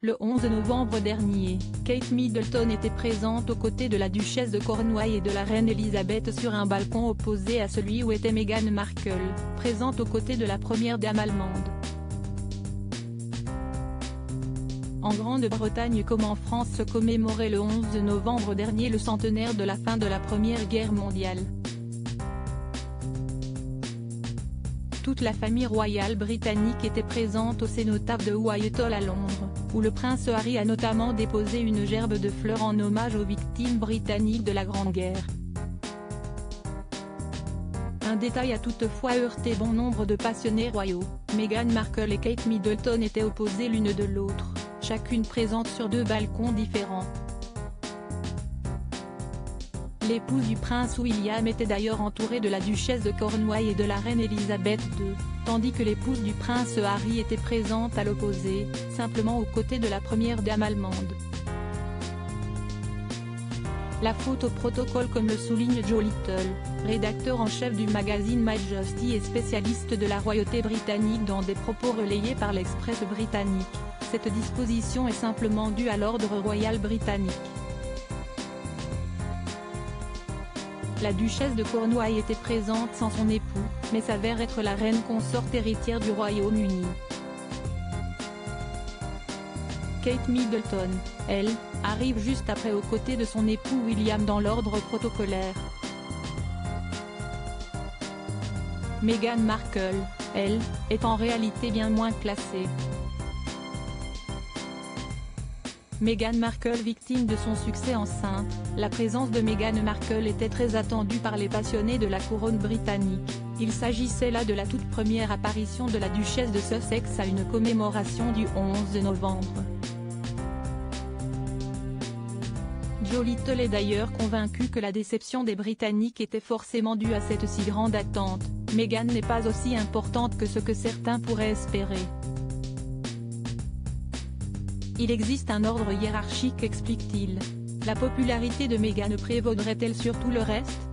Le 11 novembre dernier, Kate Middleton était présente aux côtés de la duchesse de Cornouailles et de la reine Elisabeth sur un balcon opposé à celui où était Meghan Markle, présente aux côtés de la première dame allemande. En Grande-Bretagne comme en France se commémorait le 11 novembre dernier le centenaire de la fin de la Première Guerre mondiale. Toute la famille royale britannique était présente au cénotaphe de Whitehall à Londres, où le prince Harry a notamment déposé une gerbe de fleurs en hommage aux victimes britanniques de la Grande Guerre. Un détail a toutefois heurté bon nombre de passionnés royaux, Meghan Markle et Kate Middleton étaient opposées l'une de l'autre, chacune présente sur deux balcons différents. L'épouse du prince William était d'ailleurs entourée de la duchesse de Cornouailles et de la reine Elisabeth II, tandis que l'épouse du prince Harry était présente à l'opposé, simplement aux côtés de la première dame allemande. La faute au protocole comme le souligne Joe Little, rédacteur en chef du magazine Majesty et spécialiste de la royauté britannique dans des propos relayés par l'Express britannique, cette disposition est simplement due à l'ordre royal britannique. La duchesse de Cornouailles était présente sans son époux, mais s'avère être la reine consorte héritière du Royaume-Uni. Kate Middleton, elle, arrive juste après aux côtés de son époux William dans l'ordre protocolaire. Meghan Markle, elle, est en réalité bien moins classée. Meghan Markle victime de son succès enceinte, la présence de Meghan Markle était très attendue par les passionnés de la couronne britannique, il s'agissait là de la toute première apparition de la duchesse de Sussex à une commémoration du 11 novembre. Joe Little est d'ailleurs convaincu que la déception des Britanniques était forcément due à cette si grande attente, Meghan n'est pas aussi importante que ce que certains pourraient espérer. Il existe un ordre hiérarchique explique-t-il. La popularité de Meghan prévaudrait-elle sur tout le reste?